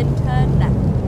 then turn left.